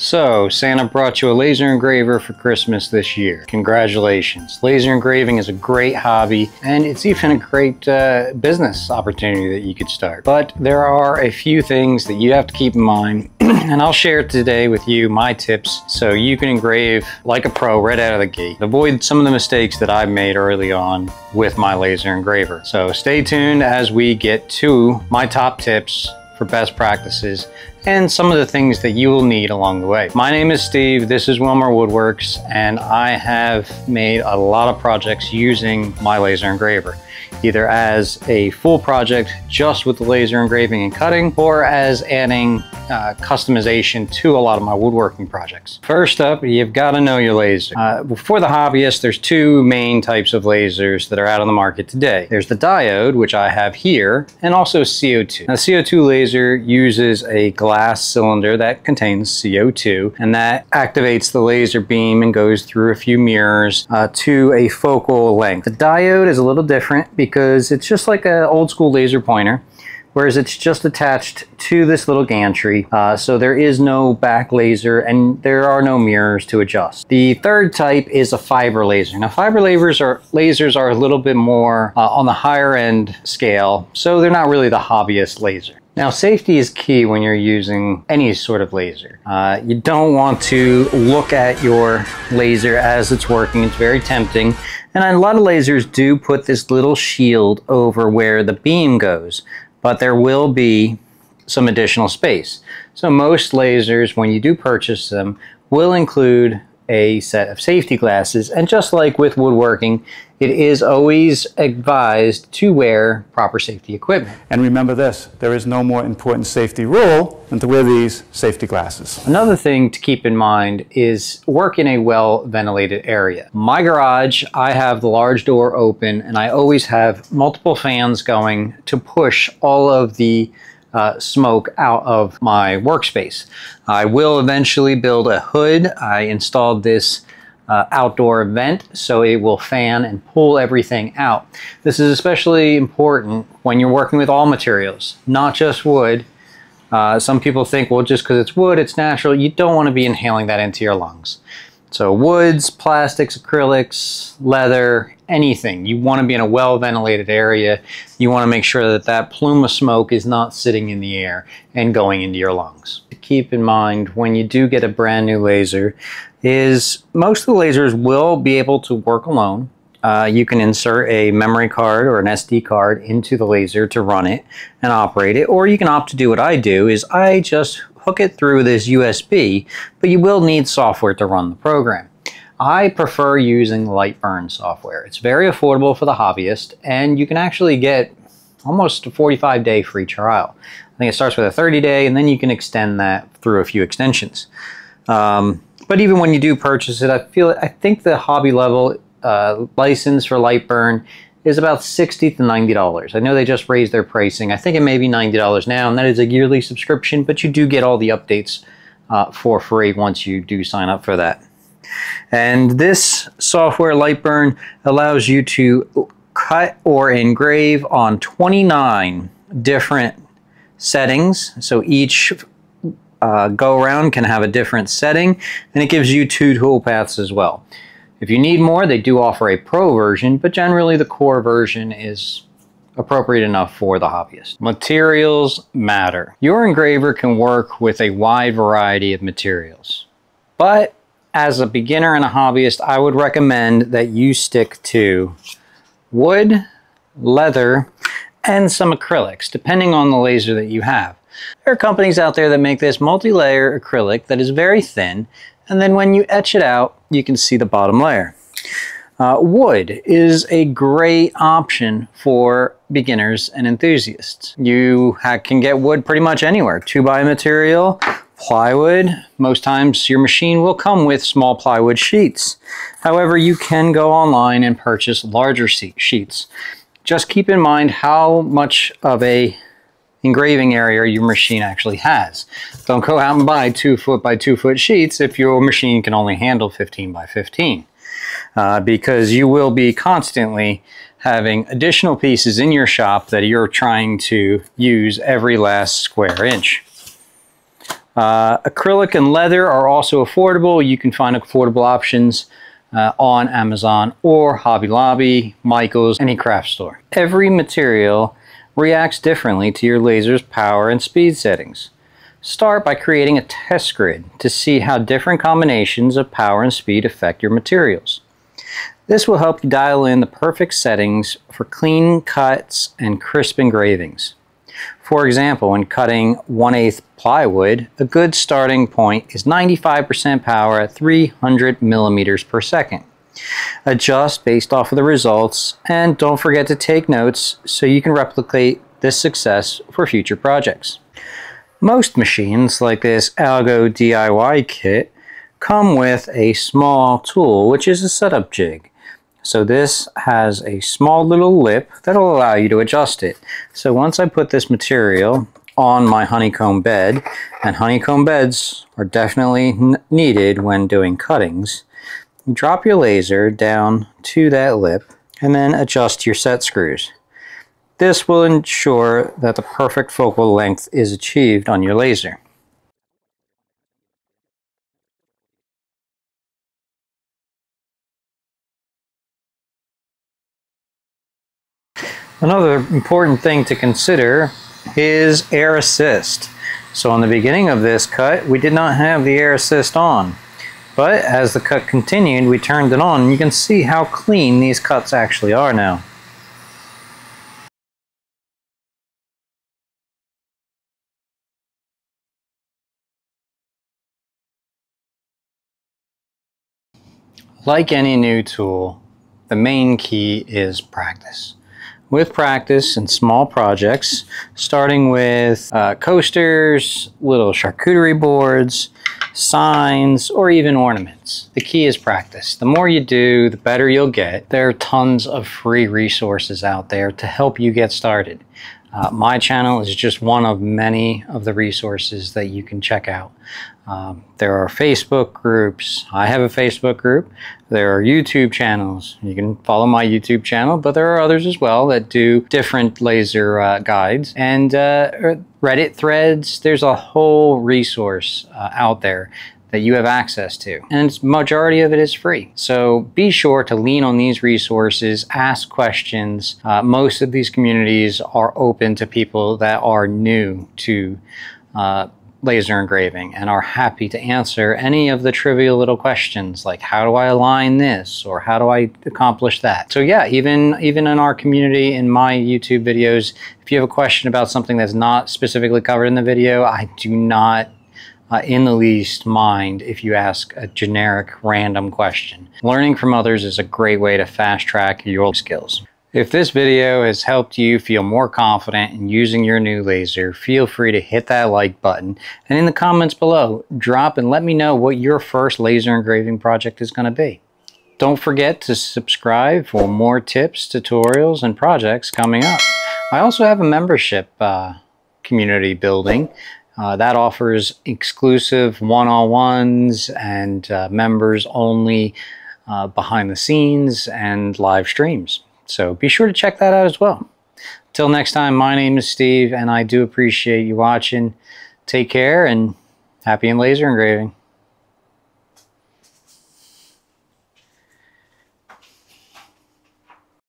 So, Santa brought you a laser engraver for Christmas this year. Congratulations. Laser engraving is a great hobby and it's even a great uh, business opportunity that you could start. But there are a few things that you have to keep in mind and I'll share today with you my tips so you can engrave like a pro right out of the gate. Avoid some of the mistakes that I've made early on with my laser engraver. So stay tuned as we get to my top tips for best practices and some of the things that you will need along the way. My name is Steve, this is Wilmer Woodworks, and I have made a lot of projects using my laser engraver either as a full project just with the laser engraving and cutting or as adding uh, customization to a lot of my woodworking projects. First up, you've got to know your laser. Uh, for the hobbyist, there's two main types of lasers that are out on the market today. There's the diode, which I have here, and also CO2. Now, CO2 laser uses a glass cylinder that contains CO2, and that activates the laser beam and goes through a few mirrors uh, to a focal length. The diode is a little different because it's just like an old school laser pointer whereas it's just attached to this little gantry. Uh, so there is no back laser and there are no mirrors to adjust. The third type is a fiber laser. Now fiber lasers are, lasers are a little bit more uh, on the higher end scale, so they're not really the hobbyist laser. Now safety is key when you're using any sort of laser. Uh, you don't want to look at your laser as it's working. It's very tempting. And a lot of lasers do put this little shield over where the beam goes but there will be some additional space. So most lasers, when you do purchase them, will include a set of safety glasses. And just like with woodworking, it is always advised to wear proper safety equipment. And remember this, there is no more important safety rule than to wear these safety glasses. Another thing to keep in mind is work in a well ventilated area. My garage, I have the large door open and I always have multiple fans going to push all of the uh, smoke out of my workspace. I will eventually build a hood. I installed this uh, outdoor vent so it will fan and pull everything out. This is especially important when you're working with all materials, not just wood. Uh, some people think, well, just because it's wood, it's natural. You don't want to be inhaling that into your lungs. So woods, plastics, acrylics, leather, anything. You want to be in a well ventilated area. You want to make sure that that plume of smoke is not sitting in the air and going into your lungs. Keep in mind when you do get a brand new laser is most of the lasers will be able to work alone. Uh, you can insert a memory card or an SD card into the laser to run it and operate it, or you can opt to do what I do is I just hook it through this USB, but you will need software to run the program. I prefer using LightBurn software. It's very affordable for the hobbyist, and you can actually get almost a 45 day free trial. I think it starts with a 30 day, and then you can extend that through a few extensions. Um, but even when you do purchase it, I feel I think the hobby level uh, license for LightBurn is about 60 to $90. I know they just raised their pricing. I think it may be $90 now, and that is a yearly subscription, but you do get all the updates uh, for free once you do sign up for that. And this software, LightBurn, allows you to cut or engrave on 29 different settings. So each uh, go around can have a different setting, and it gives you two tool paths as well. If you need more, they do offer a pro version, but generally the core version is appropriate enough for the hobbyist. Materials matter. Your engraver can work with a wide variety of materials, but as a beginner and a hobbyist, I would recommend that you stick to wood, leather, and some acrylics, depending on the laser that you have. There are companies out there that make this multi-layer acrylic that is very thin and then when you etch it out, you can see the bottom layer. Uh, wood is a great option for beginners and enthusiasts. You can get wood pretty much anywhere. 2 material, plywood. Most times your machine will come with small plywood sheets. However, you can go online and purchase larger sheets. Just keep in mind how much of a engraving area your machine actually has. Don't go out and buy two foot by two foot sheets if your machine can only handle 15 by 15. Uh, because you will be constantly having additional pieces in your shop that you're trying to use every last square inch. Uh, acrylic and leather are also affordable. You can find affordable options uh, on Amazon or Hobby Lobby, Michael's, any craft store. Every material reacts differently to your laser's power and speed settings. Start by creating a test grid to see how different combinations of power and speed affect your materials. This will help you dial in the perfect settings for clean cuts and crisp engravings. For example, when cutting 1 8 plywood, a good starting point is 95% power at 300 millimeters per second. Adjust based off of the results and don't forget to take notes so you can replicate this success for future projects. Most machines like this Algo DIY kit come with a small tool which is a setup jig. So this has a small little lip that'll allow you to adjust it. So once I put this material on my honeycomb bed, and honeycomb beds are definitely needed when doing cuttings, drop your laser down to that lip and then adjust your set screws. This will ensure that the perfect focal length is achieved on your laser. Another important thing to consider is air assist. So on the beginning of this cut, we did not have the air assist on. But as the cut continued, we turned it on and you can see how clean these cuts actually are now. Like any new tool, the main key is practice with practice and small projects, starting with uh, coasters, little charcuterie boards, signs, or even ornaments. The key is practice. The more you do, the better you'll get. There are tons of free resources out there to help you get started. Uh, my channel is just one of many of the resources that you can check out. Um, there are Facebook groups. I have a Facebook group. There are YouTube channels. You can follow my YouTube channel, but there are others as well that do different laser uh, guides and uh, Reddit threads. There's a whole resource uh, out there that you have access to. And majority of it is free. So be sure to lean on these resources, ask questions. Uh, most of these communities are open to people that are new to uh, laser engraving and are happy to answer any of the trivial little questions like how do I align this or how do I accomplish that. So yeah, even even in our community in my YouTube videos, if you have a question about something that's not specifically covered in the video, I do not uh, in the least mind if you ask a generic random question. Learning from others is a great way to fast track your skills. If this video has helped you feel more confident in using your new laser, feel free to hit that like button. And in the comments below, drop and let me know what your first laser engraving project is going to be. Don't forget to subscribe for more tips, tutorials, and projects coming up. I also have a membership uh, community building uh, that offers exclusive one-on-ones and uh, members only uh, behind the scenes and live streams. So be sure to check that out as well. Till next time, my name is Steve and I do appreciate you watching. Take care and happy in laser engraving.